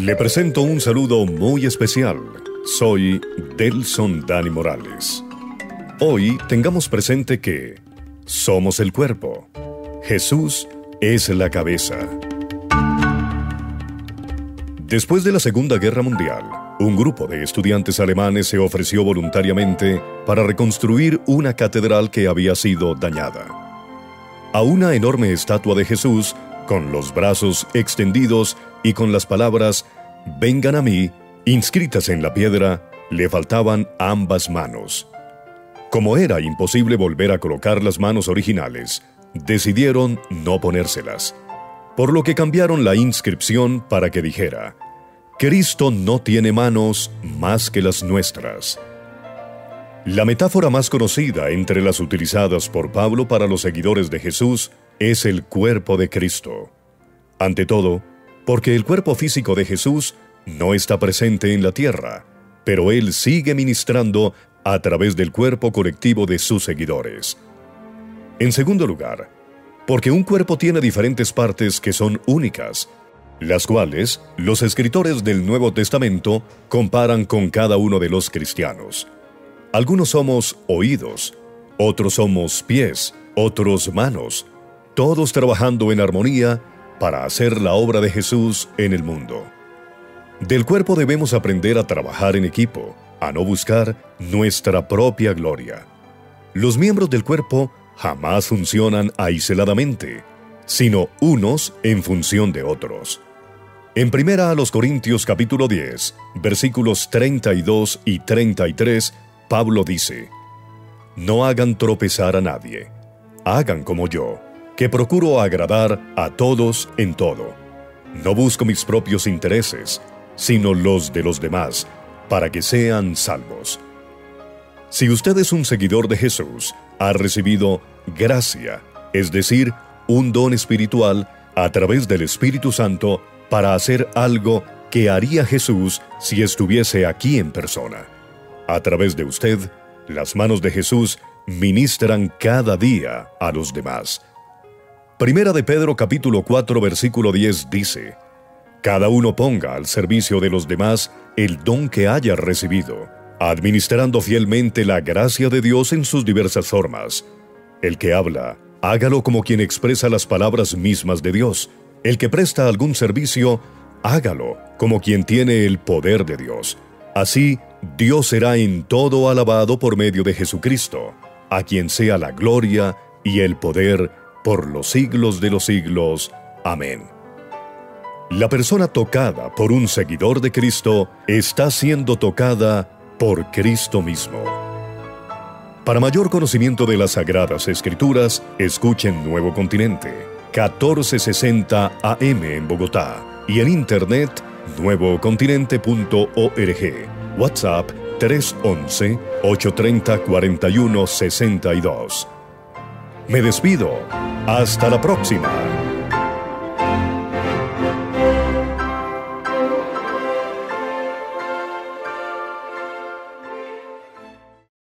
Le presento un saludo muy especial. Soy Delson Dani Morales. Hoy tengamos presente que somos el cuerpo. Jesús es la cabeza. Después de la Segunda Guerra Mundial, un grupo de estudiantes alemanes se ofreció voluntariamente para reconstruir una catedral que había sido dañada. A una enorme estatua de Jesús, con los brazos extendidos y con las palabras Vengan a mí, inscritas en la piedra, le faltaban ambas manos. Como era imposible volver a colocar las manos originales, decidieron no ponérselas por lo que cambiaron la inscripción para que dijera, Cristo no tiene manos más que las nuestras. La metáfora más conocida entre las utilizadas por Pablo para los seguidores de Jesús es el cuerpo de Cristo. Ante todo, porque el cuerpo físico de Jesús no está presente en la tierra, pero Él sigue ministrando a través del cuerpo colectivo de sus seguidores. En segundo lugar, porque un cuerpo tiene diferentes partes que son únicas, las cuales los escritores del Nuevo Testamento comparan con cada uno de los cristianos. Algunos somos oídos, otros somos pies, otros manos, todos trabajando en armonía para hacer la obra de Jesús en el mundo. Del cuerpo debemos aprender a trabajar en equipo, a no buscar nuestra propia gloria. Los miembros del cuerpo jamás funcionan aisladamente, sino unos en función de otros. En primera a los Corintios capítulo 10, versículos 32 y 33, Pablo dice, No hagan tropezar a nadie, hagan como yo, que procuro agradar a todos en todo. No busco mis propios intereses, sino los de los demás, para que sean salvos. Si usted es un seguidor de Jesús, ha recibido gracia, es decir, un don espiritual a través del Espíritu Santo para hacer algo que haría Jesús si estuviese aquí en persona. A través de usted, las manos de Jesús ministran cada día a los demás. Primera de Pedro capítulo 4 versículo 10 dice, Cada uno ponga al servicio de los demás el don que haya recibido administrando fielmente la gracia de Dios en sus diversas formas. El que habla, hágalo como quien expresa las palabras mismas de Dios. El que presta algún servicio, hágalo como quien tiene el poder de Dios. Así, Dios será en todo alabado por medio de Jesucristo, a quien sea la gloria y el poder por los siglos de los siglos. Amén. La persona tocada por un seguidor de Cristo está siendo tocada por Cristo mismo. Para mayor conocimiento de las Sagradas Escrituras, escuchen Nuevo Continente, 1460 AM en Bogotá y en internet nuevocontinente.org. WhatsApp 311-830-4162. Me despido. Hasta la próxima.